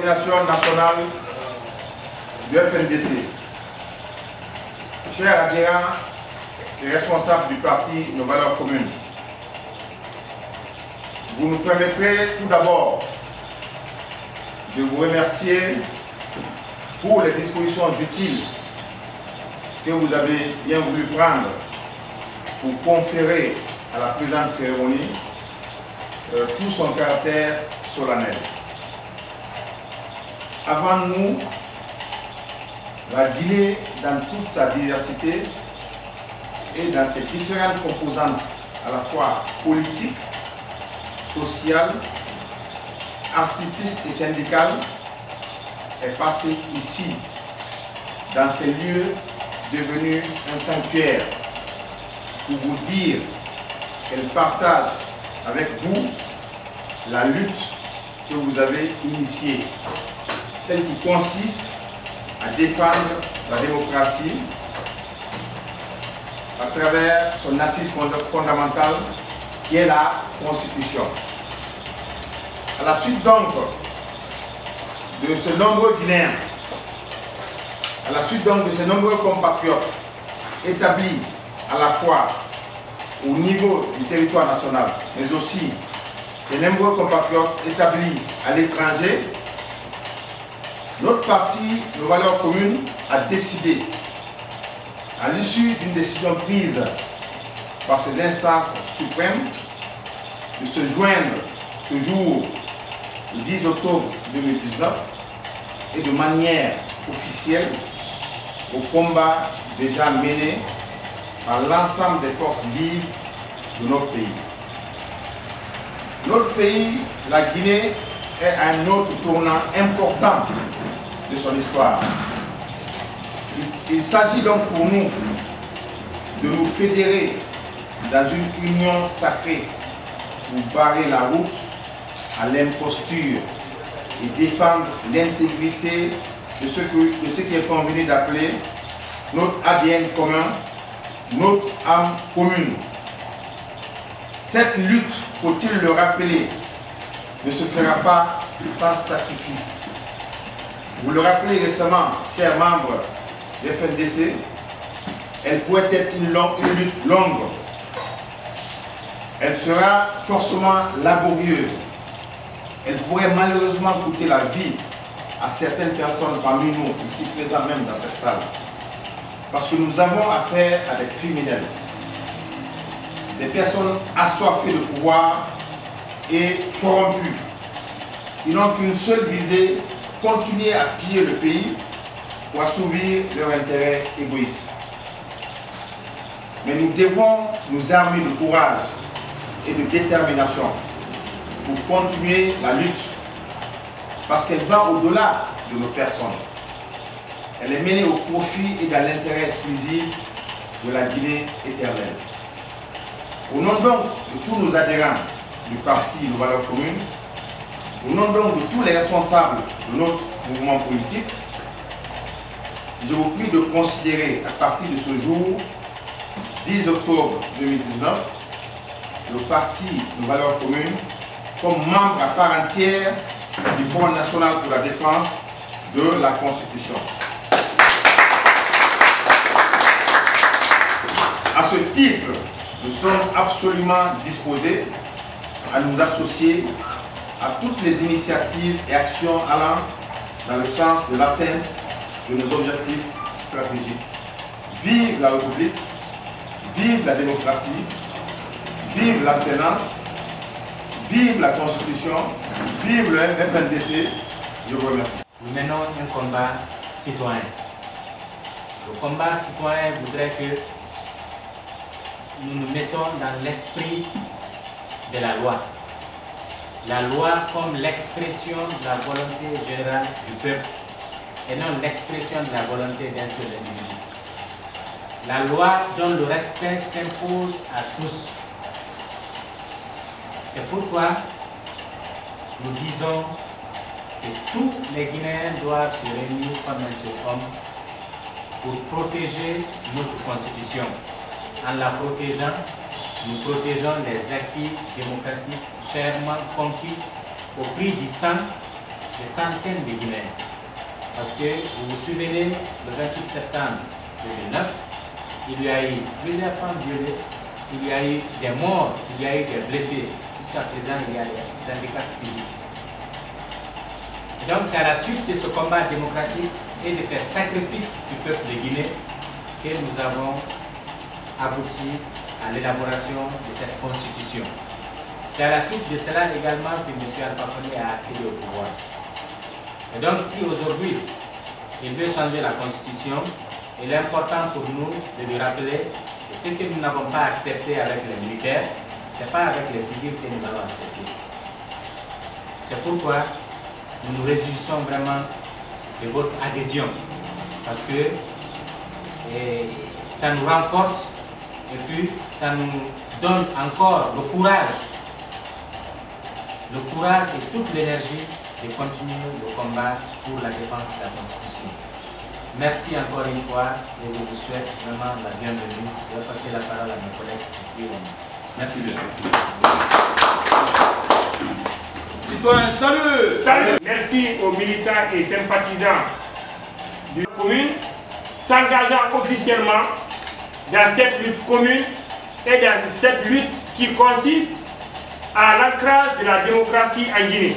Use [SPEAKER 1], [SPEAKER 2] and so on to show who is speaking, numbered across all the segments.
[SPEAKER 1] coordination nationale du FNDC, chers adhérents et responsables du parti Nos Valeurs Communes, vous nous permettrez tout d'abord de vous remercier pour les dispositions utiles que vous avez bien voulu prendre pour conférer à la présente cérémonie euh, tout son caractère solennel. Avant nous, la Guinée, dans toute sa diversité et dans ses différentes composantes, à la fois politiques, sociales, artistiques et syndicales, est passée ici, dans ces lieux devenus un sanctuaire, pour vous dire qu'elle partage avec vous la lutte que vous avez initiée, celle qui consiste à défendre la démocratie à travers son assise fondamentale qui est la Constitution. À la suite donc de ce nombreux Guinéens, à la suite donc de ces nombreux compatriotes établis à la fois au niveau du territoire national, mais aussi ces nombreux compatriotes établis à l'étranger, notre parti, nos valeurs communes, a décidé, à l'issue d'une décision prise par ces instances suprêmes, de se joindre ce jour, le 10 octobre 2019, et de manière officielle au combat déjà mené par l'ensemble des forces vives de notre pays. Notre pays, la Guinée, est un autre tournant important de son histoire. Il, s'agit donc pour nous de nous fédérer dans une union sacrée pour barrer la route à l'imposture et défendre l'intégrité de, ce que- de ce qui est convenu d'appeler notre ADN commun, notre âme commune. Cette lutte, faut-il le rappeler, ne se fera pas sans sacrifice. Vous le rappelez récemment, chers membres du FNDC, elle pourrait être une, longue- une lutte longue. Elle sera forcément laborieuse. Elle pourrait malheureusement coûter la vie à certaines personnes parmi nous, ici présents même dans cette salle. Parce que nous avons affaire à des criminels, des personnes assoiffées de pouvoir et corrompues, qui n'ont qu'une seule visée, continuer à piller le pays pour assouvir leurs intérêts égoïstes. Mais nous devons nous armer de courage et de détermination pour continuer la lutte, parce qu'elle va au-delà de nos personnes. Elle est menée au profit et dans l'intérêt exclusif de la Guinée éternelle. Au nom donc de tous nos adhérents du parti Nos Valeurs Communes, au nom donc de tous les responsables de notre mouvement politique, je vous prie de considérer à partir de ce jour, 10 octobre 2019, le parti Nos Valeurs Communes comme membre à part entière du Front National pour la Défense de la Constitution. À ce titre, nous sommes absolument disposés à nous associer à toutes les initiatives et actions allant dans le sens de l'atteinte de nos objectifs stratégiques. Vive la République, vive la démocratie, vive l'alternance, vive la Constitution, vive le FNDC. Je vous remercie.
[SPEAKER 2] Nous menons un combat citoyen. Le combat citoyen voudrait que nous nous mettons dans l'esprit de la loi. La loi comme l'expression de la volonté générale du peuple et non l'expression de la volonté d'un seul individu. La loi dont le respect s'impose à tous. C'est pourquoi nous disons que tous les Guinéens doivent se réunir comme un seul homme pour protéger notre constitution. En la protégeant, nous protégeons les acquis démocratiques chèrement conquis au prix du sang des centaines de Guinéens. Parce que vous vous souvenez, le 28 septembre 2009, il y a eu plusieurs femmes violées, il y a eu des morts, il y a eu des blessés. Jusqu'à présent, il y a des handicaps physiques. donc, c'est à la suite de ce combat démocratique et de ces sacrifices du peuple de Guinée que nous avons abouti à l'élaboration de cette constitution. C'est à la suite de cela également que M. Alpha Condé a accédé au pouvoir. Et donc si aujourd'hui il veut changer la constitution, il est important pour nous de lui rappeler que ce que nous n'avons pas accepté avec les militaires, ce n'est pas avec les civils que nous allons accepter. C'est pourquoi nous nous réjouissons vraiment de votre adhésion, parce que ça nous renforce et puis ça nous donne encore le courage, le courage et toute l'énergie de continuer le combat pour la défense de la Constitution. Merci encore une fois et je vous souhaite vraiment la bienvenue. Je vais passer la parole à mes collègues. Merci bien.
[SPEAKER 3] Citoyens, salut Salut Merci aux militants et sympathisants de la commune s'engageant officiellement dans cette lutte commune et dans cette lutte qui consiste à l'ancrage de la démocratie en Guinée.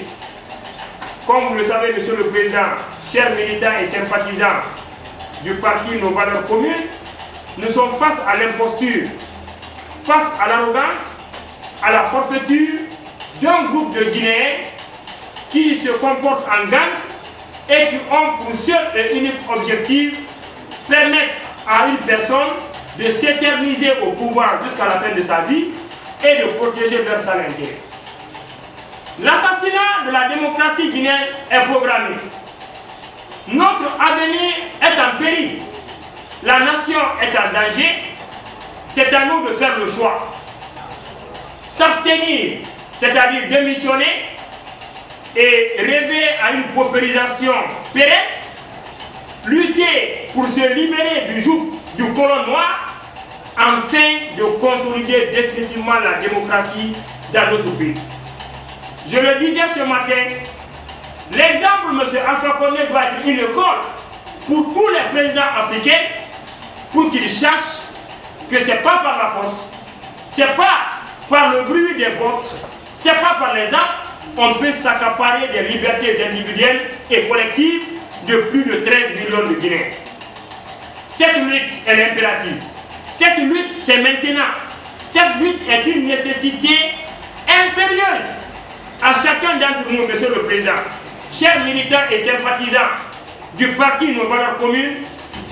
[SPEAKER 3] Comme vous le savez, Monsieur le Président, chers militants et sympathisants du parti Nos Valeurs Communes, nous sommes face à l'imposture, face à l'arrogance, à la forfaiture d'un groupe de Guinéens qui se comportent en gang et qui ont pour seul et unique objectif permettre à une personne de s'éterniser au pouvoir jusqu'à la fin de sa vie et de protéger leur salaire L'assassinat de la démocratie guinéenne est programmé. Notre avenir est en péril. La nation est en danger. C'est à nous de faire le choix. S'abstenir, c'est-à-dire démissionner et rêver à une paupérisation pérenne, lutter pour se libérer du joug du colon noir, afin de consolider définitivement la démocratie dans notre pays. Je le disais ce matin, l'exemple M. Alpha Condé doit être une école pour tous les présidents africains pour qu'ils sachent que ce n'est pas par la force, ce n'est pas par le bruit des votes, ce n'est pas par les actes on peut s'accaparer des libertés individuelles et collectives de plus de 13 millions de Guinéens. Cette lutte est impérative. Cette lutte, c'est maintenant. Cette lutte est une nécessité impérieuse à chacun d'entre nous, Monsieur le Président, chers militants et sympathisants du parti Nos Valeurs Communes,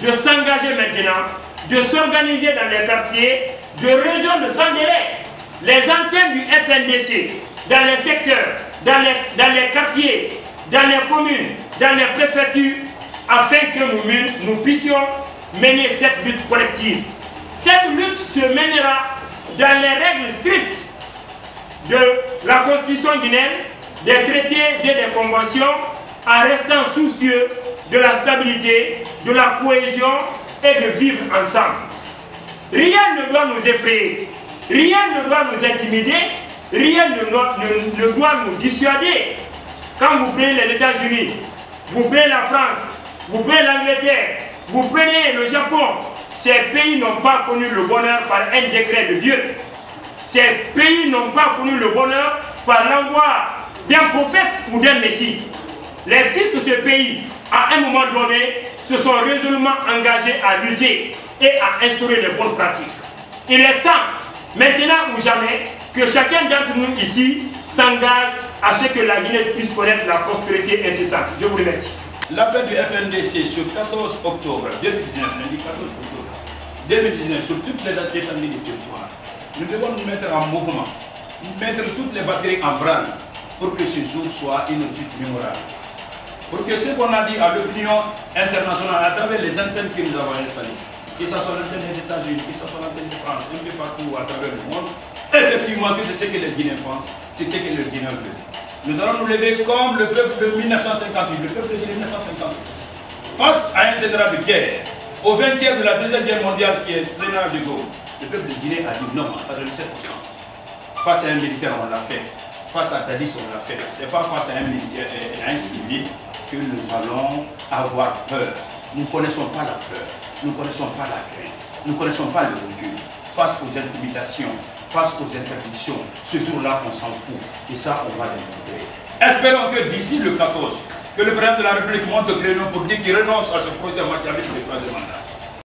[SPEAKER 3] de s'engager maintenant, de s'organiser dans les quartiers, de rejoindre sans délai les antennes du FNDC dans les secteurs, dans les, dans les quartiers, dans les communes, dans les préfectures, afin que nous, nous puissions mener cette lutte collective. Cette lutte se mènera dans les règles strictes de la constitution guinéenne, des traités et des conventions, en restant soucieux de la stabilité, de la cohésion et de vivre ensemble. Rien ne doit nous effrayer, rien ne doit nous intimider, rien ne doit, nous dissuader. Quand vous prenez les États-Unis, vous prenez la France, vous prenez l'Angleterre, vous prenez le Japon, ces pays n'ont pas connu le bonheur par un décret de Dieu. Ces pays n'ont pas connu le bonheur par l'envoi d'un prophète ou d'un messie. Les fils de ce pays, à un moment donné, se sont résolument engagés à lutter et à instaurer les bonnes pratiques. Il est temps, maintenant ou jamais, que chacun d'entre nous ici s'engage à ce que la Guinée puisse connaître la prospérité incessante. Je vous remercie.
[SPEAKER 4] L'appel du FNDC sur 14 octobre 2019, lundi 14 octobre 2019, sur toutes les étendues du territoire, nous devons nous mettre en mouvement, mettre toutes les batteries en branle pour que ce jour soit une suite mémorable. Pour que ce qu'on a dit à l'opinion internationale à travers les antennes que nous avons installées, que ce soit l'antenne des États-Unis, que ce soit l'antenne de France, un peu partout à travers le monde, effectivement que c'est ce que les Guinéens pensent, c'est ce que les Guinéens veulent. Nous allons nous lever comme le peuple de 1958, le peuple de 1958, face à un général de guerre, au 20e de la Deuxième Guerre mondiale qui est général de Gaulle. Le peuple de Guinée a dit non à 17%. Face à un militaire, on l'a fait. face à Tadis, on l'a fait. Ce n'est pas face à un, un, civil que nous allons avoir peur. Nous ne connaissons pas la peur, nous ne connaissons pas la crainte, nous ne connaissons pas le recul. Face aux intimidations, face aux interdictions, ce jour-là, on s'en fout. Et ça, on va le montrer. Espérons que d'ici le 14, que le président de la République monte de créneau pour dire qu'il renonce à ce projet machiavélique de troisième mandat.